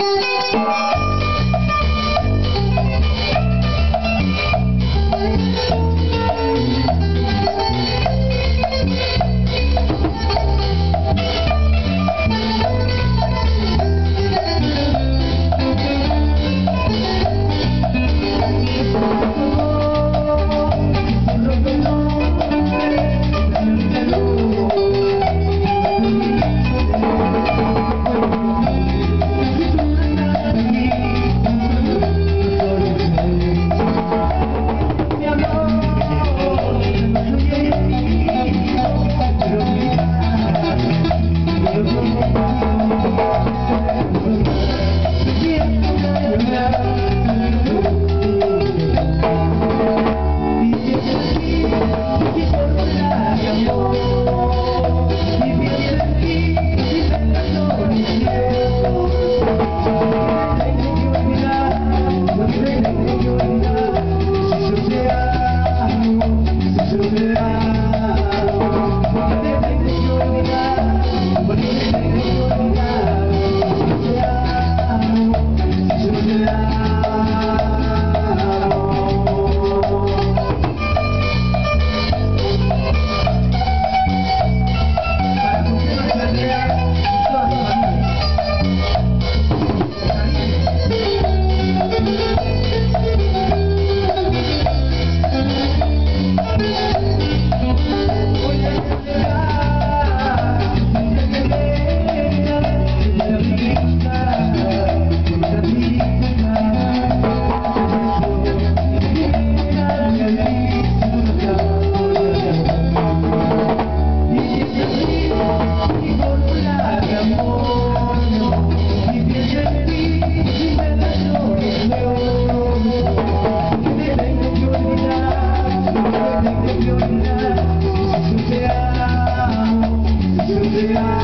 Música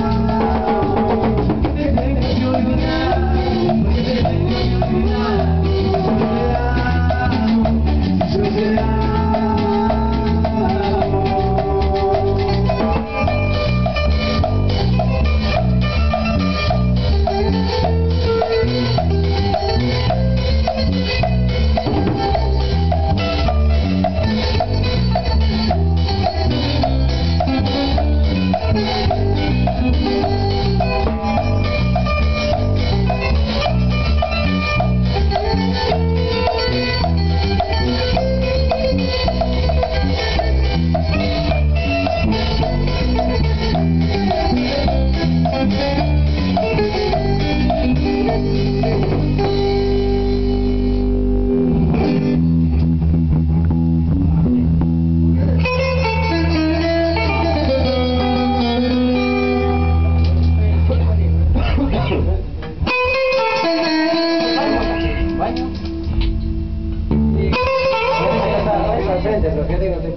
Thank you. enfrente, se los que no te.